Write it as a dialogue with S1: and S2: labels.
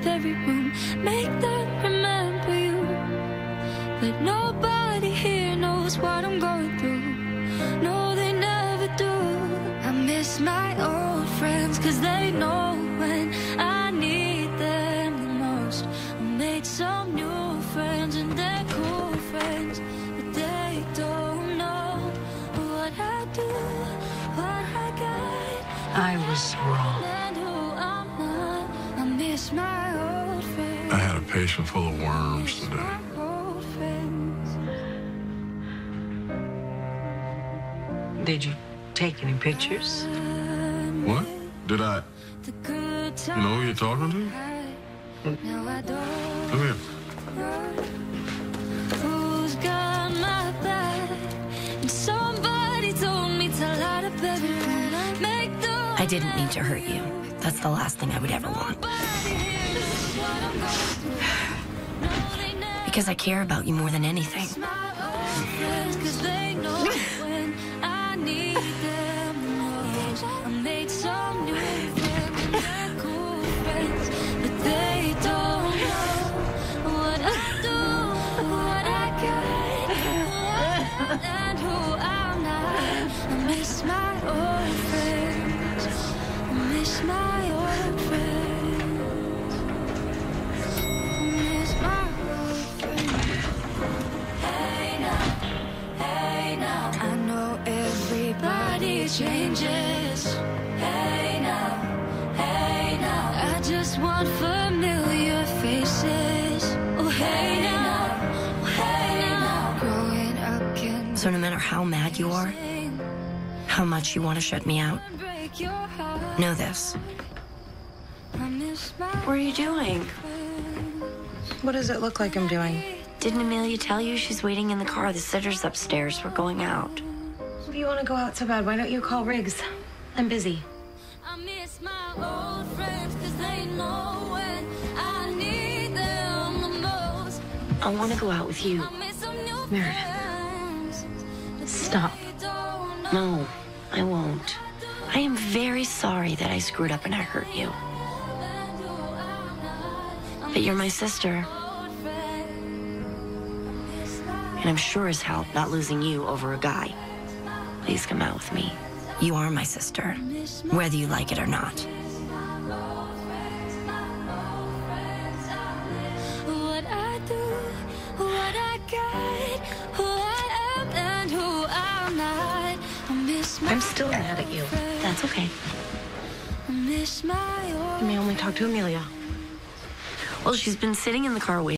S1: with everyone. Make them remember you. But nobody here knows what I'm going through. No, they never do. I miss my old friends, cause they know when I need them the most. I made some new friends, and they're cool friends. But they don't know what I do, what I got.
S2: I was wrong.
S1: I miss my friends.
S3: I had a patient full of worms today.
S1: My old friends.
S2: Did you take any pictures?
S3: What? Did I you know who you're talking to?
S1: Now I don't
S3: Come here.
S1: who's got my back. Somebody told me to light up every. Make the
S4: I didn't mean to hurt you. That's the last thing I would ever want. Because I care about you more than anything.
S1: I made some I familiar faces. Oh hey now, oh, hey now. Growing up can
S4: So no matter how mad you are, how much you want to shut me out,
S1: break your heart.
S4: know this.
S1: I miss my
S4: What are you doing?
S5: What does it look like I'm doing?
S4: Didn't Amelia tell you she's waiting in the car? The sitter's upstairs. We're going out.
S5: If you want to go out so bad, why don't you call Riggs? I'm busy.
S1: I miss my old friends 'cause they know when I need them the most.
S4: I want to go out with you.
S1: I miss some new
S5: Meredith. Stop.
S1: they don't know
S4: No, I won't. I am very sorry that I screwed up and I hurt you.
S1: who I'm not.
S4: But you're my sister,
S1: Old friends, miss my
S4: and I'm sure as hell not losing you over a guy. Please come out with me. You are my sister, whether you like it or not.
S1: I'm
S5: still mad at you.
S4: That's okay.
S1: I miss my
S5: You may only talk to Amelia.
S4: Well, she's been sitting in the car waiting.